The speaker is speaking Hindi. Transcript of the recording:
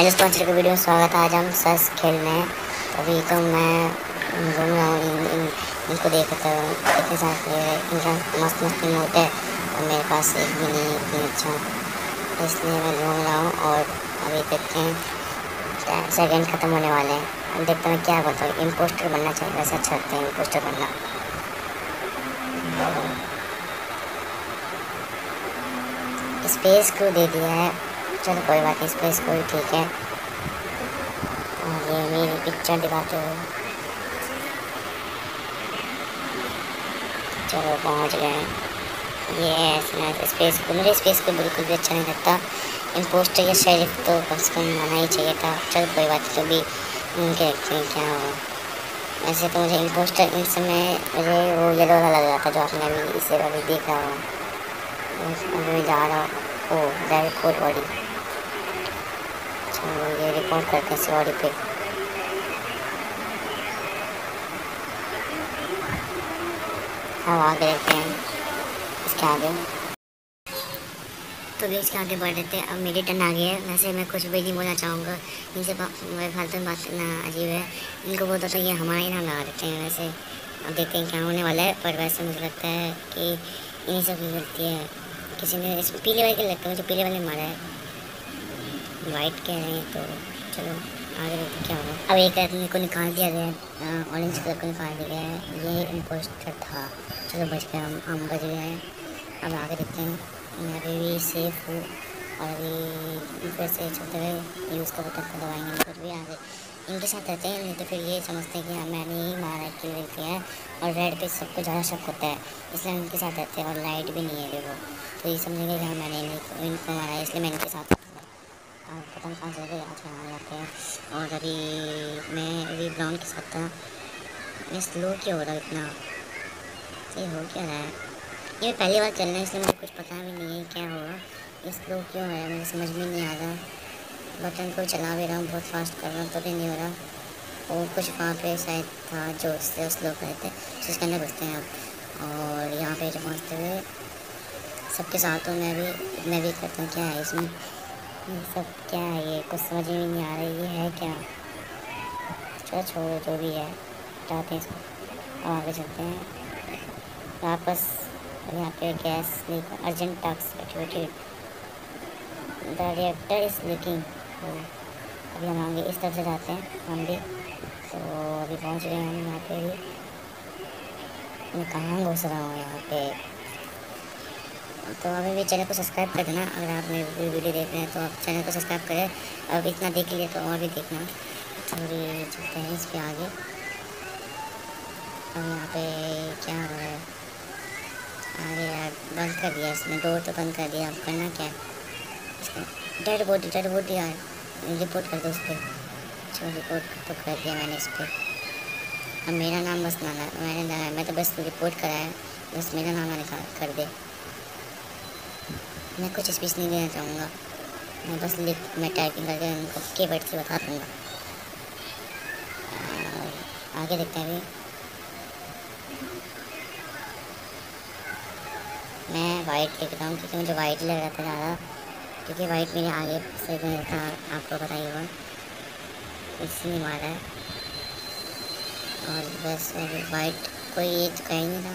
दोस्तों आज का वीडियो में स्वागत है आज हम सस खेलने हैं अभी तो मैं घूम रहा हूँ इन, इन, इनको देख रहा था इतने सारे प्लेयर इनका मस्त मस्त इमोट है और मेरे पास एक भी नहीं इतनी अच्छा इसलिए मैं घूम रहा हूँ और अभी देखते हैं सेकेंड ख़त्म होने वाले हैं देखते हैं क्या बताऊँ इम्पोस्टर बनना चाहिए वैसे अच्छा लगता है इम्पोस्टर बनना। स्पेस को दे दिया है। चलो कोई बात नहीं स्पेस कोई ठीक है। और ये मेरी पिक्चर दिखाते हो चलो, पहुँच गए। ये ऐसा स्पेस को मुझे स्पेस को बिल्कुल भी अच्छा नहीं लगता। इम्पोस्टर या शेरिफ तो कम से कम आना ही चाहिए था। चलो, कोई बात तो भी उनके देखते क्या हो वैसे तो मुझे इम्पोस्टर इस समय मुझे वो येलो वाला लग रहा था जो आपने अभी इसे अभी देखा हो अभी जा रहा हूँ। ओ डायरेक्ट कोड बॉडी अच्छा ये रिपोर्ट करते हैं सीओडी पे आगे हैं इसके आगे तो भी इसके आगे बढ़ रहे थे अब मेरी टर्न आ गई है, वैसे मैं कुछ भी नहीं बोलना चाहूँगा। इनसे फालतू में बात करना अजीब है। इनको बोलता था ये हमारा ही नाम लगा देते हैं, वैसे अब देखते हैं क्या होने वाला है, पर वैसे मुझे लगता है कि इन्हीं की गलती है। किसी ने पीले वाले के लगता है मुझे पीले वाले मारा है वाइट कह रहे हैं तो चलो, आगे देखते क्या होगा। अब एक आदमी को निकाल दिया गया ऑरेंज कलर को निकाल दिया गया है। ये इम्पोस्टर था। चलो बच गया हम हम बच गए हैं, अब आगे देखते हैं। मैं अभी भी सेफ़ हूँ, और अभी फिर से चलते हुए यूज़ का बटन दबाएँगे कुछ भी आगे। इनके साथ रहते हैं, नहीं तो फिर ये समझते हैं कि हाँ मैंने ही मारा है, किल किया है, और रेड पे सबको ज़्यादा शक होता है। इसलिए इनके साथ रहते हैं, और लाइट भी नहीं है देखो तो ये समझेंगे कि हाँ मैंने इनको मारा है, इसलिए मैं इनके साथ पता नहीं कहाँ चले आज यहाँ जाते हैं और अभी मैं अभी ब्राउन के साथ था मैं स्लो क्यों हो रहा है इतना? ये हो क्या रहा है? ये पहली बार चलना है, इसलिए मुझे कुछ पता भी नहीं है क्या होगा ये स्लो क्यों हो रहा है? मुझे समझ में नहीं आ रहा। बटन को चला भी रहा हूँ, बहुत फास्ट कर रहा हूँ तो भी नहीं हो रहा। और कुछ वहाँ पे शायद था जो उससे स्लो कर थे उसके अंदर घुसते हैं अब और यहाँ पे पहुँचते हुए सबके साथ हूँ मैं भी मैं भी करता हूँ। क्या है इसमें? ये सब क्या है? ये कुछ समझ में नहीं आ रही है क्या? चलो छोड़ो, जो भी है, हटाते हैं इसको। और आगे चलते हैं। वापस यहाँ पे gas leak, urgent task activity the reactor is leaking अभी हम आगे इस तरफ़ से जाते हैं, हम भी। तो अभी पहुँच गए हम यहाँ पे भी। मैं कहाँ घुस रहा हूँ यहाँ पे? तो अभी भी चैनल को सब्सक्राइब कर देना। अगर आप मेरी वीडियो देख रहे हैं तो आप चैनल को सब्सक्राइब करें। अब इतना देख लिए तो और भी देखना। थोड़ी चलते हैं इस पर आगे। अब यहाँ पे क्या हो रहा है? अरे यार, बंद कर दिया इसने। डोर तो बंद कर दिया। अब करना क्या है? डेड बॉडी डेड बॉडी यार। रिपोर्ट कर दो उस पर चलो, रिपोर्ट तो कर दिया मैंने इस पर अब मेरा नाम बस ना मैंने मैं तो बस रिपोर्ट कराया। बस मेरा नाम ना कर दे। मैं कुछ स्पीच नहीं देना चाहूँगा। मैं बस लिख, मैं टाइपिंग करके उनको के वर्ड से बता दूँगा। आगे देखते हैं अभी। मैं वाइट लिख रहा हूँ क्योंकि मुझे वाइट लग रहा था ज़्यादा। क्योंकि वाइट मेरे आगे से गया था, आपको बताइए होगा। इसलिए मारा है। और बस वाइट कोई एज का नहीं था।